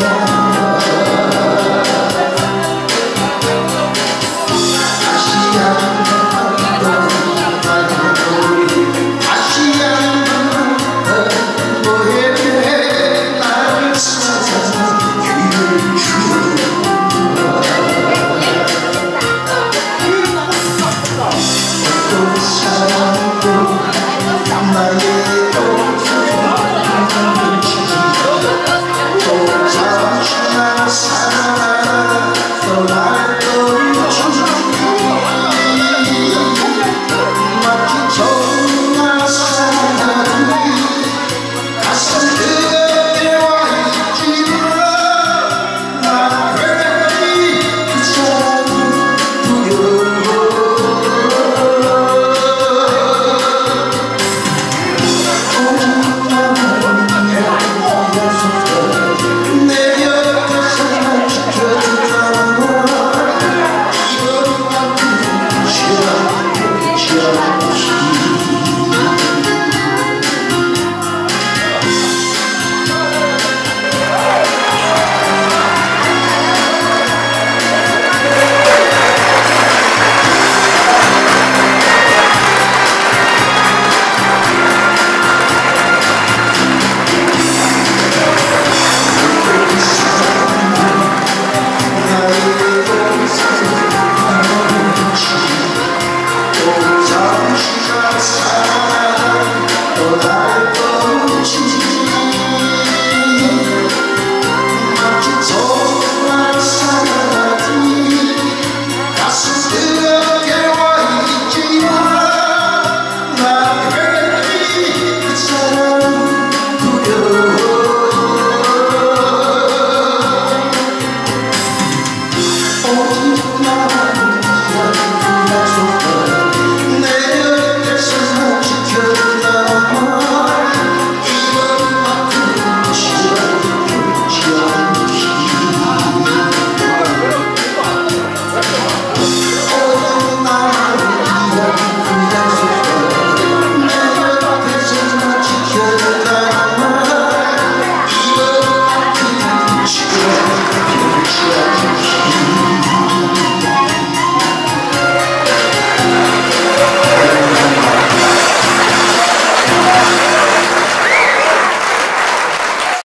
Yeah. Hola.